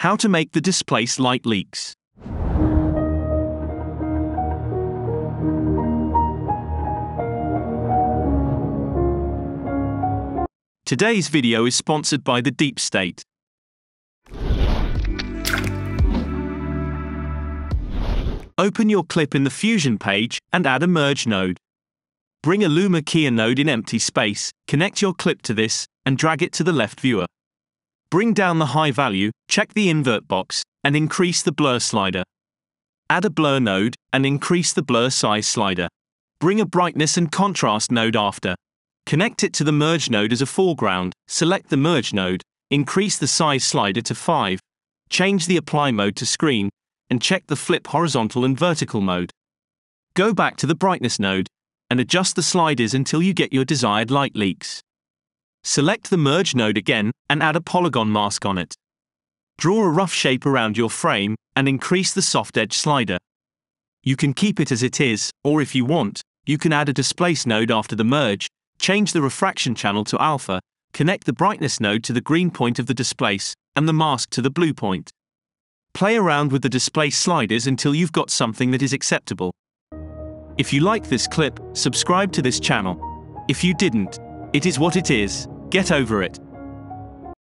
How to make the displace light leaks. Today's video is sponsored by the Deep State. Open your clip in the Fusion page and add a merge node. Bring a Luma Keyer node in empty space, connect your clip to this, and drag it to the left viewer. Bring down the high value, check the invert box, and increase the blur slider. Add a blur node, and increase the blur size slider. Bring a brightness and contrast node after. Connect it to the merge node as a foreground, select the merge node, increase the size slider to 5, change the apply mode to screen, and check the flip horizontal and vertical mode. Go back to the brightness node and adjust the sliders until you get your desired light leaks. Select the merge node again and add a polygon mask on it. Draw a rough shape around your frame and increase the soft edge slider. You can keep it as it is, or if you want, you can add a displace node after the merge, change the refraction channel to alpha, connect the brightness node to the green point of the displace, and the mask to the blue point. Play around with the displace sliders until you've got something that is acceptable. If you like this clip, subscribe to this channel. If you didn't, it is what it is, get over it.